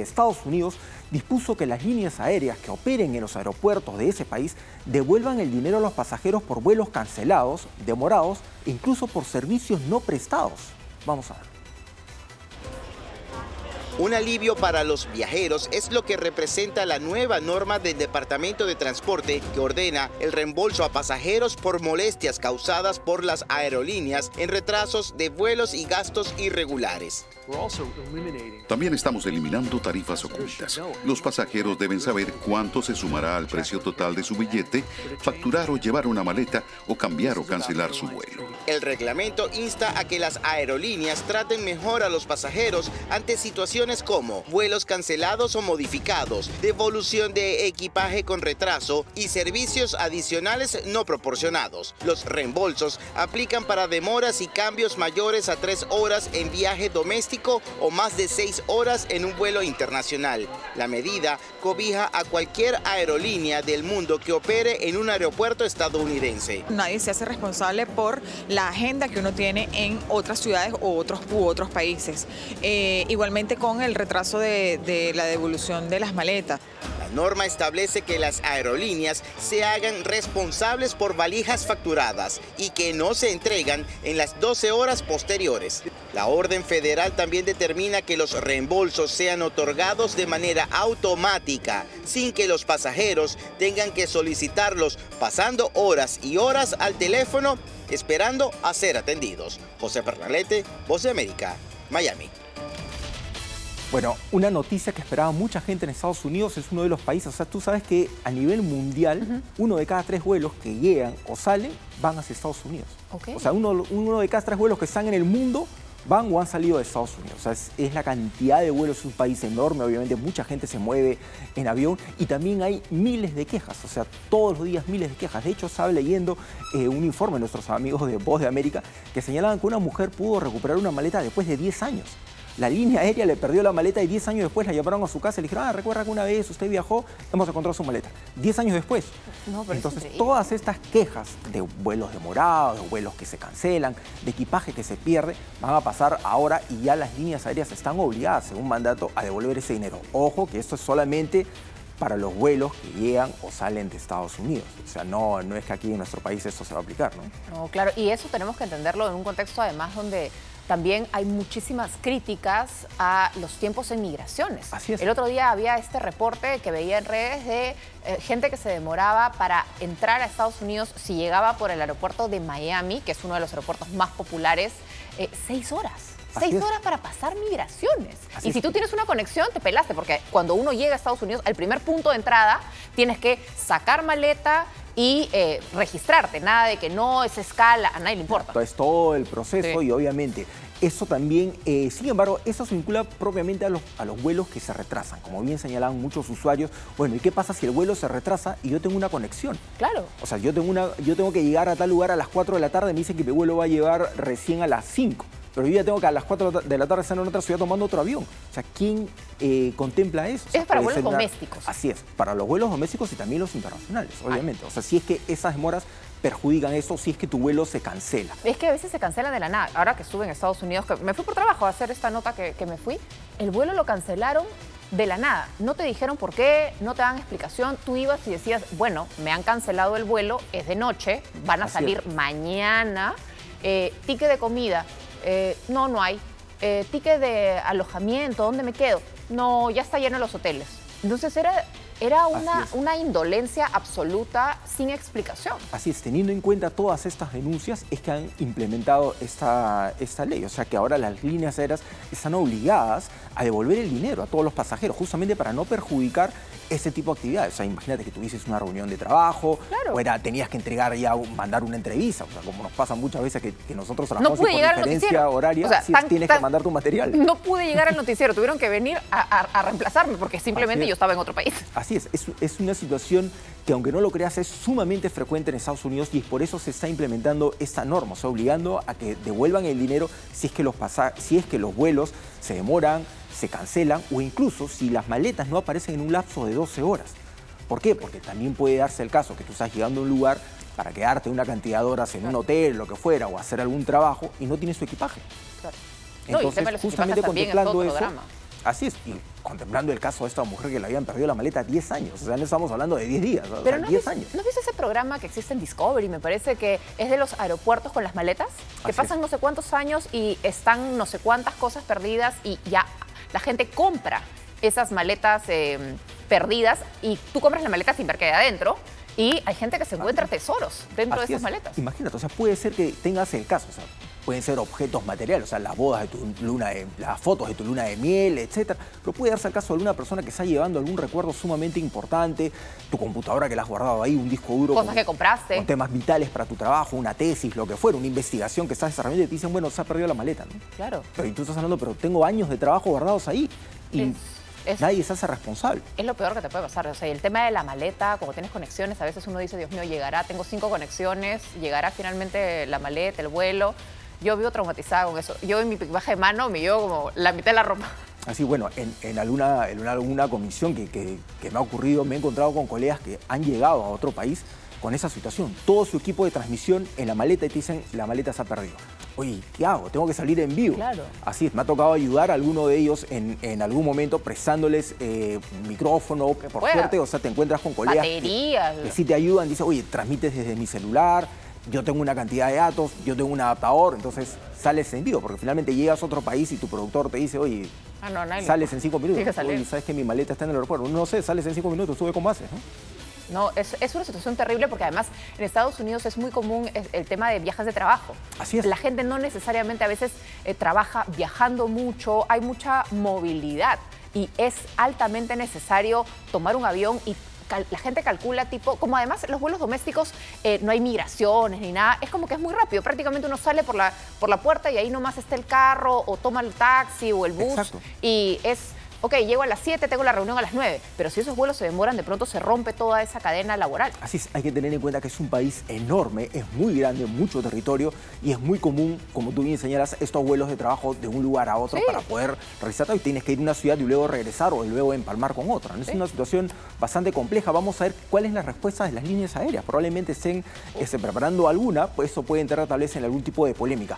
Estados Unidos dispuso que las líneas aéreas que operen en los aeropuertos de ese país devuelvan el dinero a los pasajeros por vuelos cancelados, demorados e incluso por servicios no prestados. Vamos a ver. Un alivio para los viajeros es lo que representa la nueva norma del Departamento de Transporte que ordena el reembolso a pasajeros por molestias causadas por las aerolíneas en retrasos de vuelos y gastos irregulares. También estamos eliminando tarifas ocultas. Los pasajeros deben saber cuánto se sumará al precio total de su billete, facturar o llevar una maleta o cambiar o cancelar su vuelo. El reglamento insta a que las aerolíneas traten mejor a los pasajeros ante situaciones como vuelos cancelados o modificados, devolución de equipaje con retraso y servicios adicionales no proporcionados. Los reembolsos aplican para demoras y cambios mayores a tres horas en viaje doméstico o más de seis horas en un vuelo internacional. La medida cobija a cualquier aerolínea del mundo que opere en un aeropuerto estadounidense. Nadie se hace responsable por la agenda que uno tiene en otras ciudades u otros, u otros países. Eh, igualmente con el retraso de, la devolución de las maletas. La norma establece que las aerolíneas se hagan responsables por valijas facturadas y que no se entregan en las 12 horas posteriores. La orden federal también determina que los reembolsos sean otorgados de manera automática, sin que los pasajeros tengan que solicitarlos pasando horas y horas al teléfono esperando a ser atendidos. José Fernalete, Voz de América, Miami. Bueno, una noticia que esperaba mucha gente en Estados Unidos es uno de los países, o sea, tú sabes que a nivel mundial, uno de cada tres vuelos que llegan o salen van hacia Estados Unidos. O sea, uno, uno de cada tres vuelos que están en el mundo van o han salido de Estados Unidos. O sea, es, la cantidad de vuelos, es un país enorme, obviamente mucha gente se mueve en avión y también hay miles de quejas, o sea, todos los días miles de quejas. De hecho, estaba leyendo eh, un informe de nuestros amigos de Voz de América que señalaban que una mujer pudo recuperar una maleta después de 10 años. La línea aérea le perdió la maleta y 10 años después la llevaron a su casa y le dijeron, ah, recuerda que una vez usted viajó, hemos encontrado su maleta. 10 años después. Entonces, todas estas quejas de vuelos demorados, de vuelos que se cancelan, de equipaje que se pierde, van a pasar ahora y ya las líneas aéreas están obligadas, según mandato, a devolver ese dinero. Ojo que esto es solamente para los vuelos que llegan o salen de Estados Unidos. O sea, no, no es que aquí en nuestro país esto se va a aplicar, ¿no? No, claro, y eso tenemos que entenderlo en un contexto además donde también hay muchísimas críticas a los tiempos en migraciones. Así es. El otro día había este reporte que veía en redes de eh, gente que se demoraba para entrar a Estados Unidos si llegaba por el aeropuerto de Miami, que es uno de los aeropuertos más populares, eh, seis horas. seis horas para pasar migraciones. y si tú tienes una conexión, te pelaste, porque cuando uno llega a Estados Unidos, el primer punto de entrada, tienes que sacar maleta, y eh, registrarte, nada de que no es escala, a nadie le importa. Es todo el proceso y obviamente eso también, eh, sin embargo, eso se vincula propiamente a los, a los vuelos que se retrasan. Como bien señalaban muchos usuarios, bueno, ¿y qué pasa si el vuelo se retrasa y yo tengo una conexión? Claro. O sea, yo tengo, una, yo tengo que llegar a tal lugar a las 4 de la tarde, me dicen que mi vuelo va a llevar recién a las 5 pero yo ya tengo que a las 4 de la tarde estar en otra ciudad tomando otro avión. O sea, ¿quién eh, contempla eso? es para vuelos domésticos. Así es, para los vuelos domésticos y también los internacionales, obviamente. O sea, si es que esas demoras perjudican eso, si es que tu vuelo se cancela. Es que a veces se cancela de la nada. Ahora que estuve en Estados Unidos, que me fui por trabajo a hacer esta nota que, me fui, el vuelo lo cancelaron de la nada. No te dijeron por qué, no te dan explicación. Tú ibas y decías, bueno, me han cancelado el vuelo, es de noche, van a salir mañana. Eh, ticket de comida, eh, no, no hay. Eh, ticket de alojamiento, ¿dónde me quedo? No, ya está lleno los hoteles. Entonces era era una, una indolencia absoluta sin explicación. Así es, teniendo en cuenta todas estas denuncias es que han implementado esta, esta ley. O sea que ahora las líneas aéreas están obligadas a devolver el dinero a todos los pasajeros, justamente para no perjudicar ese tipo de actividades. O sea, imagínate que tuvieses una reunión de trabajo, o era, tenías que entregar ya, mandar una entrevista, o sea, como nos pasa muchas veces que, nosotros trabajamos no por diferencia horaria, o tienes que mandar tu material. No pude llegar al noticiero, tuvieron que venir a, reemplazarme porque simplemente yo estaba en otro país. Así es, es, una situación que aunque no lo creas es sumamente frecuente en Estados Unidos y por eso se está implementando esta norma, o sea, obligando a que devuelvan el dinero si es que los, si es que los vuelos se demoran, se cancelan o incluso si las maletas no aparecen en un lapso de 12 horas. ¿Por qué? Porque también puede darse el caso que tú estás llegando a un lugar para quedarte una cantidad de horas en un hotel, lo que fuera, o hacer algún trabajo y no tienes tu equipaje. Entonces, justamente contemplando eso, Así es, y contemplando el caso de esta mujer que le habían perdido la maleta 10 años, o sea, no estamos hablando de 10 días, Pero no 10 años. ¿No viste ese programa que existe en Discovery? Me parece que es de los aeropuertos con las maletas, que pasan no sé cuántos años y están no sé cuántas cosas perdidas y ya la gente compra esas maletas em, perdidas y tú compras la maleta sin ver qué hay adentro. Y hay gente que se encuentra tesoros dentro de esas maletas. Imagínate, o sea, puede ser que tengas el caso, o sea, pueden ser objetos materiales, o sea, las bodas de tu luna, de, las fotos de tu luna de miel, etcétera, pero puede darse el caso de alguna persona que está llevando algún recuerdo sumamente importante, tu computadora que la has guardado ahí, un disco duro. Cosas que compraste. Con temas vitales para tu trabajo, una tesis, lo que fuera, una investigación que estás desarrollando y te dicen, bueno, se ha perdido la maleta, ¿no? Claro. Pero y tú estás hablando, pero tengo años de trabajo guardados ahí. Y Nadie se hace responsable. Es lo peor que te puede pasar. O sea, el tema de la maleta, como tienes conexiones, a veces uno dice, Dios mío, llegará, tengo cinco conexiones, llegará finalmente la maleta, el vuelo. Yo vivo traumatizada con eso. Yo en mi equipaje de mano me llevo como la mitad de la ropa. Así, bueno, en, alguna, en alguna comisión que, que, me ha ocurrido, me he encontrado con colegas que han llegado a otro país con esa situación. Todo su equipo de transmisión en la maleta y te dicen, la maleta se ha perdido oye, ¿qué hago? Tengo que salir en vivo. Claro. Así es, me ha tocado ayudar a alguno de ellos en, algún momento prestándoles eh, micrófono, por suerte, o sea, te encuentras con colegas Baterías. Que, sí te ayudan, dice, oye, transmites desde mi celular, yo tengo una cantidad de datos, yo tengo un adaptador, entonces sales en vivo, porque finalmente llegas a otro país y tu productor te dice, oye, ah, sales en cinco minutos. Oye, ¿sabes que mi maleta está en el aeropuerto? No sé, sales en cinco minutos, sube cómo haces, ¿no? No, es, una situación terrible porque además en Estados Unidos es muy común el tema de viajes de trabajo. Así es. La gente no necesariamente a veces eh, trabaja viajando mucho, hay mucha movilidad y es altamente necesario tomar un avión y la gente calcula tipo, como además los vuelos domésticos eh, no hay migraciones ni nada, es como que es muy rápido, prácticamente uno sale por la, por la puerta y ahí nomás está el carro o toma el taxi o el bus y es ok, llego a las 7, tengo la reunión a las 9, pero si esos vuelos se demoran, de pronto se rompe toda esa cadena laboral. Así es, hay que tener en cuenta que es un país enorme, es muy grande, mucho territorio y es muy común, como tú bien señalas, estos vuelos de trabajo de un lugar a otro para poder realizar y tienes que ir a una ciudad y luego regresar o luego empalmar con otra. Es una situación bastante compleja. Vamos a ver cuál es la respuesta de las líneas aéreas. Probablemente estén este, preparando alguna, pues eso puede entrar tal vez en algún tipo de polémica.